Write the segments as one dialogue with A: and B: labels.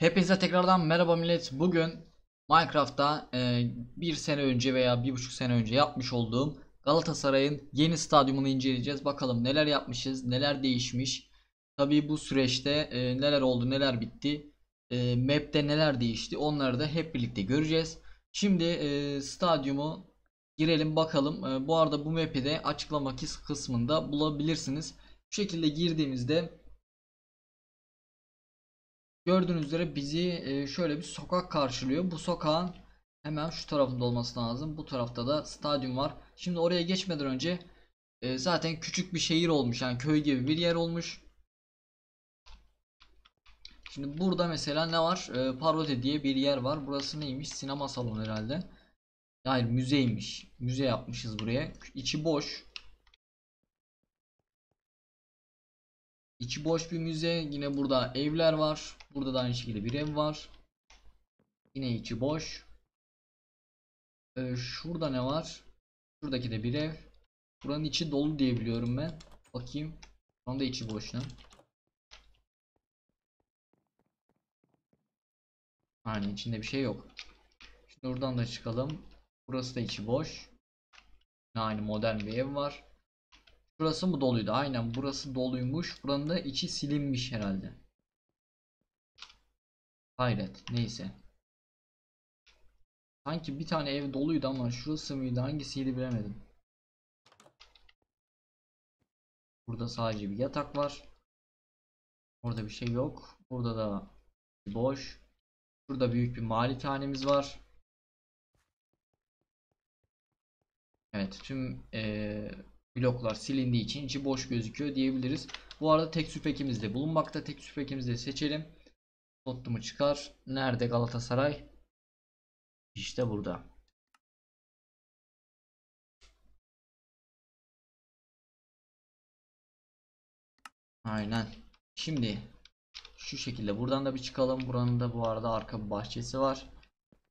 A: Hepinize tekrardan merhaba millet. Bugün Minecraft'ta e, bir sene önce veya bir buçuk sene önce yapmış olduğum Galatasaray'ın yeni stadyumunu inceleyeceğiz. Bakalım neler yapmışız, neler değişmiş. Tabii bu süreçte e, neler oldu, neler bitti. E, map'te neler değişti onları da hep birlikte göreceğiz. Şimdi e, stadyumu girelim bakalım. E, bu arada bu map'i de açıklama kısmında bulabilirsiniz. Bu şekilde girdiğimizde Gördüğünüz üzere bizi e, şöyle bir sokak karşılıyor. Bu sokağın hemen şu tarafında olması lazım. Bu tarafta da stadyum var. Şimdi oraya geçmeden önce e, zaten küçük bir şehir olmuş. Yani köy gibi bir yer olmuş. Şimdi burada mesela ne var? E, Parvati diye bir yer var. Burası neymiş? Sinema salonu herhalde. Hayır müzeymiş. Müze yapmışız buraya. İçi boş. İçi boş bir müze. Yine burada evler var. Burada da aynı şekilde bir ev var. Yine içi boş. Ee, şurada ne var? Şuradaki de bir ev. Buranın içi dolu diye biliyorum ben. Bakayım. Şu da içi boş lan. Aynen içinde bir şey yok. Şimdi oradan da çıkalım. Burası da içi boş. Aynı modern bir ev var. Burası mı doluydu? Aynen burası doluymuş. Buranın da içi silinmiş herhalde. Hayret. Neyse. Sanki bir tane ev doluydu ama şurası mıydı hangisiydi bilemedim. Burada sadece bir yatak var. Orada bir şey yok. Burada da boş. Burada büyük bir malikanemiz var. Evet tüm ee, bloklar silindiği için içi boş gözüküyor diyebiliriz. Bu arada tek süpekimiz de bulunmakta. Tek süpekimizi de seçelim. Tottenham'ı çıkar. Nerede Galatasaray? İşte burada. Aynen. Şimdi şu şekilde buradan da bir çıkalım. Buranın da bu arada arka bir bahçesi var.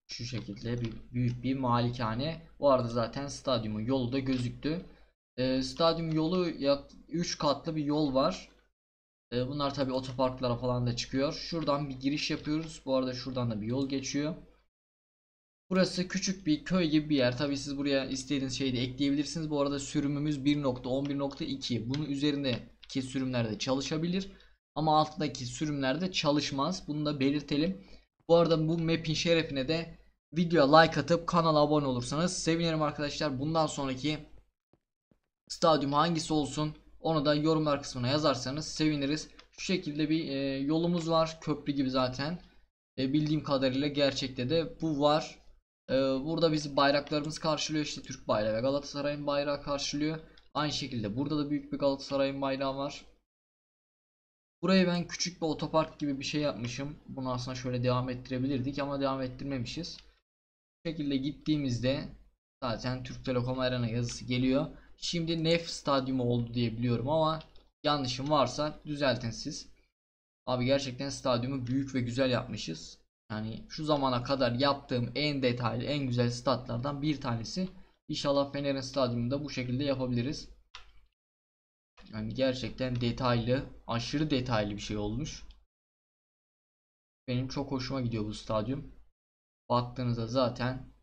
A: Şu şekilde bir büyük bir malikane. Bu arada zaten stadyumun yolu da gözüktü. Ee, stadyum yolu 3 katlı bir yol var. Ee, bunlar tabi otoparklara falan da çıkıyor. Şuradan bir giriş yapıyoruz. Bu arada şuradan da bir yol geçiyor. Burası küçük bir köy gibi bir yer. Tabi siz buraya istediğiniz şeyi de ekleyebilirsiniz. Bu arada sürümümüz 1.11.2. Bunun üzerindeki sürümlerde çalışabilir. Ama altındaki sürümlerde çalışmaz. Bunu da belirtelim. Bu arada bu map'in şerefine de videoya like atıp kanala abone olursanız sevinirim arkadaşlar. Bundan sonraki stadyum hangisi olsun onu da yorumlar kısmına yazarsanız seviniriz. Şu şekilde bir e, yolumuz var. Köprü gibi zaten. E, bildiğim kadarıyla gerçekte de bu var. E, burada bizi bayraklarımız karşılıyor. İşte Türk bayrağı ve Galatasaray'ın bayrağı karşılıyor. Aynı şekilde burada da büyük bir Galatasaray'ın bayrağı var. Burayı ben küçük bir otopark gibi bir şey yapmışım. Bunu aslında şöyle devam ettirebilirdik ama devam ettirmemişiz. Bu şekilde gittiğimizde zaten Türk Telekom Arena yazısı geliyor. Şimdi Nef stadyumu oldu diye biliyorum ama yanlışım varsa düzeltin siz. Abi gerçekten stadyumu büyük ve güzel yapmışız. Yani şu zamana kadar yaptığım en detaylı, en güzel statlardan bir tanesi. İnşallah Fener'in stadyumunda bu şekilde yapabiliriz. Yani gerçekten detaylı, aşırı detaylı bir şey olmuş. Benim çok hoşuma gidiyor bu stadyum. Baktığınızda zaten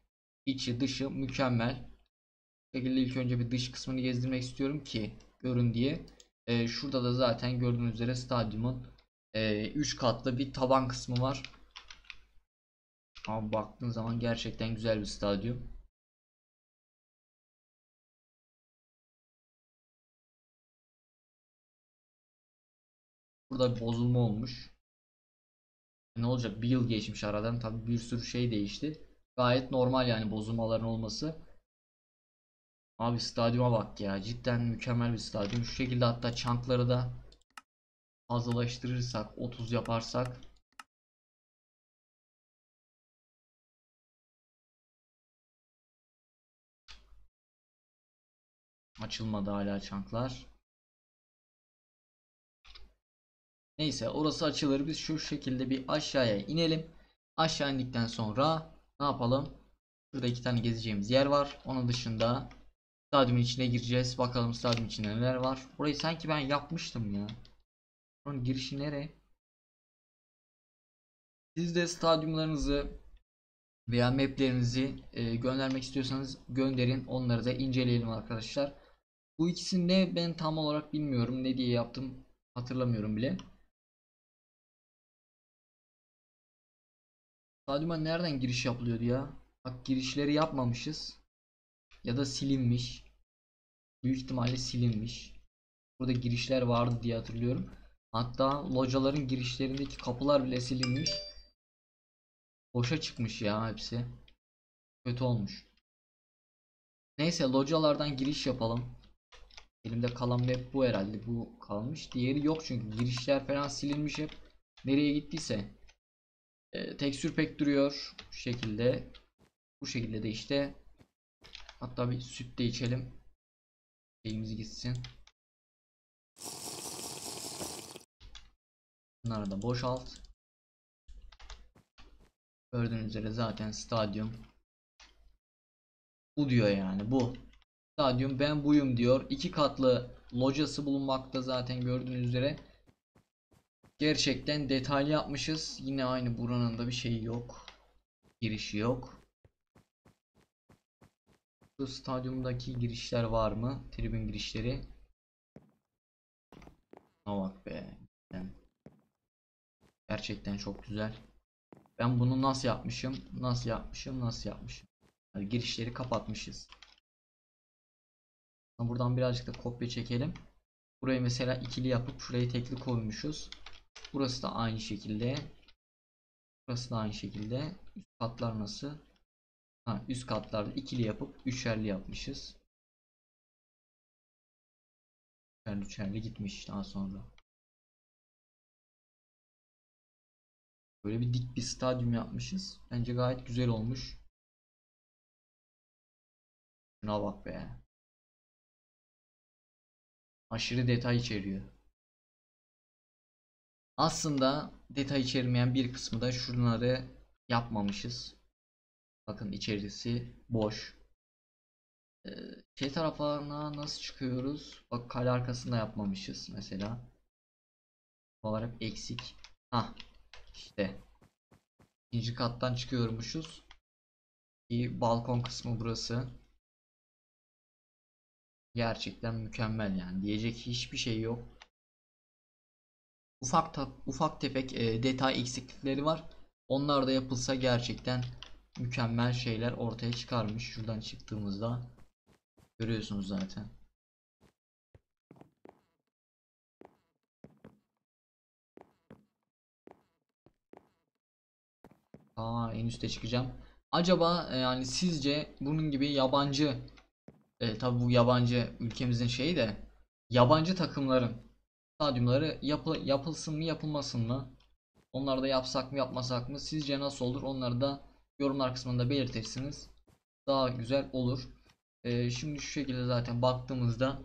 A: içi dışı mükemmel şekilde ilk önce bir dış kısmını gezdirmek istiyorum ki görün diye. Ee, şurada da zaten gördüğünüz üzere stadyumun 3 e, katlı bir taban kısmı var. Ama baktığın zaman gerçekten güzel bir stadyum. Burada bir bozulma olmuş. Ne olacak? Bir yıl geçmiş aradan. Tabi bir sürü şey değişti. Gayet normal yani bozulmaların olması. Abi stadyuma bak ya. Cidden mükemmel bir stadyum. Şu şekilde hatta çankları da fazlalaştırırsak 30 yaparsak açılmadı hala çanklar. Neyse orası açılır. Biz şu şekilde bir aşağıya inelim. Aşağı indikten sonra ne yapalım? Burada iki tane gezeceğimiz yer var. Onun dışında Stadyumun içine gireceğiz. Bakalım stadyum içinde neler var. Burayı sanki ben yapmıştım ya. Onun girişi nereye? Siz de stadyumlarınızı veya maplerinizi e, göndermek istiyorsanız gönderin. Onları da inceleyelim arkadaşlar. Bu ikisi ne ben tam olarak bilmiyorum. Ne diye yaptım hatırlamıyorum bile. Stadyuma nereden giriş yapılıyordu ya? Bak girişleri yapmamışız. Ya da silinmiş. Büyük ihtimalle silinmiş. Burada girişler vardı diye hatırlıyorum. Hatta locaların girişlerindeki kapılar bile silinmiş. Boşa çıkmış ya hepsi. Kötü olmuş. Neyse localardan giriş yapalım. Elimde kalan map bu herhalde. Bu kalmış. Diğeri yok çünkü girişler falan silinmiş hep. Nereye gittiyse. E, tekstür pek duruyor. Bu şekilde. Bu şekilde de işte. Hatta bir süt de içelim. Şeyimiz gitsin. Bunları da boşalt. Gördüğünüz üzere zaten stadyum bu diyor yani bu. Stadyum ben buyum diyor. İki katlı locası bulunmakta zaten gördüğünüz üzere. Gerçekten detaylı yapmışız. Yine aynı buranın da bir şeyi yok. Girişi yok. Bu stadyumdaki girişler var mı? Tribün girişleri. Bak be. Yani Gerçekten çok güzel. Ben bunu nasıl yapmışım? Nasıl yapmışım? Nasıl yapmışım? Yani girişleri kapatmışız. Buradan birazcık da kopya çekelim. Burayı mesela ikili yapıp şurayı tekli koymuşuz. Burası da aynı şekilde. Burası da aynı şekilde. Üst katlar nasıl? Ha, üst katlarda ikili yapıp üçerli yapmışız. Üçerli üçerli gitmiş daha sonra. Böyle bir dik bir stadyum yapmışız. Bence gayet güzel olmuş. Şuna bak be. Aşırı detay içeriyor. Aslında detay içermeyen bir kısmı da şunları yapmamışız. Bakın içerisi boş. Ee, şey taraflarına nasıl çıkıyoruz? Bak kale arkasında yapmamışız mesela. Olarak eksik. Ha işte. İkinci kattan çıkıyormuşuz. Bir balkon kısmı burası. Gerçekten mükemmel yani. Diyecek hiçbir şey yok. Ufak ufak tefek e, detay eksiklikleri var. Onlar da yapılsa gerçekten mükemmel şeyler ortaya çıkarmış. Şuradan çıktığımızda görüyorsunuz zaten. Aa en üste çıkacağım. Acaba e, yani sizce bunun gibi yabancı e, tabi bu yabancı ülkemizin şeyi de yabancı takımların stadyumları yapı, yapılsın mı yapılmasın mı? Onları da yapsak mı yapmasak mı? Sizce nasıl olur? Onları da yorumlar kısmında belirtirsiniz. Daha güzel olur. E, şimdi şu şekilde zaten baktığımızda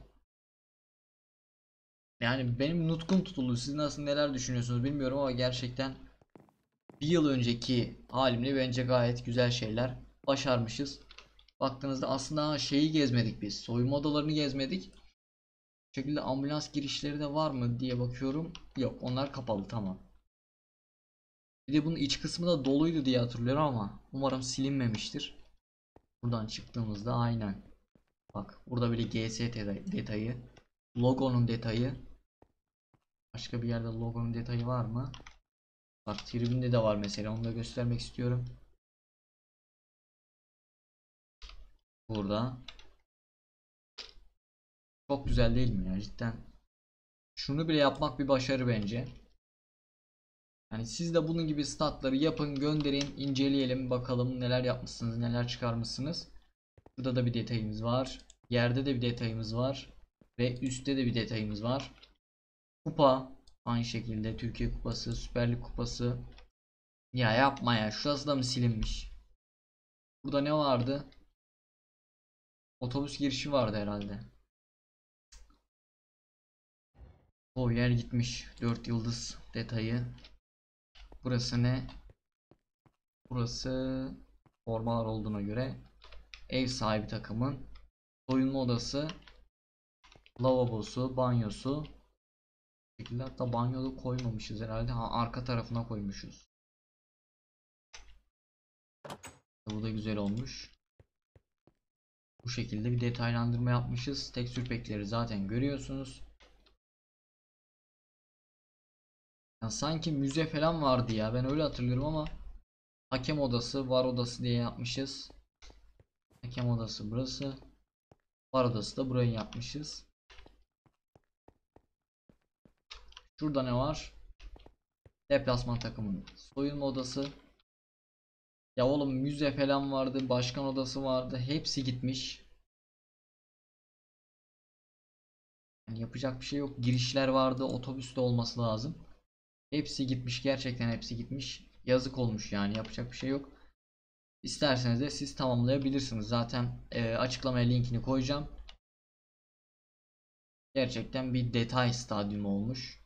A: yani benim nutkum tutuldu. Siz nasıl neler düşünüyorsunuz bilmiyorum ama gerçekten bir yıl önceki halimle bence gayet güzel şeyler başarmışız. Baktığınızda aslında şeyi gezmedik biz. Soyunma odalarını gezmedik. Bu şekilde ambulans girişleri de var mı diye bakıyorum. Yok onlar kapalı tamam. Bir de bunun iç kısmı da doluydu diye hatırlıyorum ama umarım silinmemiştir. Buradan çıktığımızda aynen. Bak burada bile GS detayı. Logonun detayı. Başka bir yerde logonun detayı var mı? Bak tribünde de var mesela onu da göstermek istiyorum. Burada. Çok güzel değil mi ya cidden. Şunu bile yapmak bir başarı bence. Yani siz de bunun gibi statları yapın gönderin inceleyelim bakalım neler yapmışsınız neler çıkarmışsınız. Burada da bir detayımız var. Yerde de bir detayımız var. Ve üstte de bir detayımız var. Kupa aynı şekilde Türkiye Kupası, Süper Lig Kupası. Ya yapma ya şurası da mı silinmiş? Burada ne vardı? Otobüs girişi vardı herhalde. O yer gitmiş. 4 yıldız detayı. Burası ne? Burası formalar olduğuna göre ev sahibi takımın soyunma odası, lavabosu, banyosu. şekilde hatta banyoda koymamışız herhalde. Ha, arka tarafına koymuşuz. Bu da güzel olmuş. Bu şekilde bir detaylandırma yapmışız. Tekstür pekleri zaten görüyorsunuz. Ya sanki müze falan vardı ya. Ben öyle hatırlıyorum ama hakem odası, var odası diye yapmışız. Hakem odası burası. Var odası da burayı yapmışız. Şurada ne var? Deplasman takımının soyunma odası. Ya oğlum müze falan vardı, başkan odası vardı. Hepsi gitmiş. Yani yapacak bir şey yok. Girişler vardı, otobüste olması lazım. Hepsi gitmiş, gerçekten hepsi gitmiş. Yazık olmuş yani, yapacak bir şey yok. İsterseniz de siz tamamlayabilirsiniz. Zaten e, açıklamaya linkini koyacağım. Gerçekten bir detay stadyumu olmuş.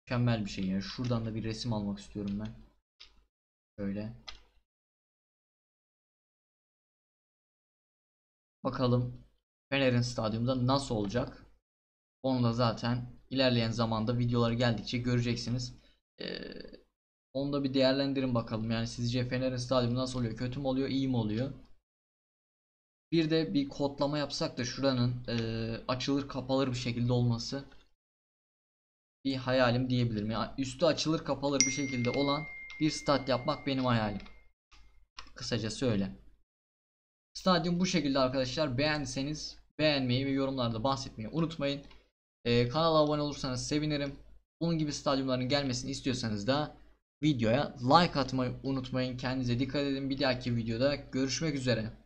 A: Mükemmel bir şey ya. Şuradan da bir resim almak istiyorum ben. Şöyle. Bakalım Fener'in stadyumda nasıl olacak? Onu da zaten ilerleyen zamanda videoları geldikçe göreceksiniz. Ee, onu da bir değerlendirin bakalım. Yani sizce Fener'in stadyumu nasıl oluyor? Kötü mü oluyor? iyi mi oluyor? Bir de bir kodlama yapsak da şuranın e, açılır kapalır bir şekilde olması bir hayalim diyebilirim. Yani üstü açılır kapalır bir şekilde olan bir stat yapmak benim hayalim. Kısacası öyle. Stadyum bu şekilde arkadaşlar. Beğendiyseniz beğenmeyi ve yorumlarda bahsetmeyi unutmayın. Ee, kanala abone olursanız sevinirim. Bunun gibi stadyumların gelmesini istiyorsanız da videoya like atmayı unutmayın. Kendinize dikkat edin. Bir dahaki videoda görüşmek üzere.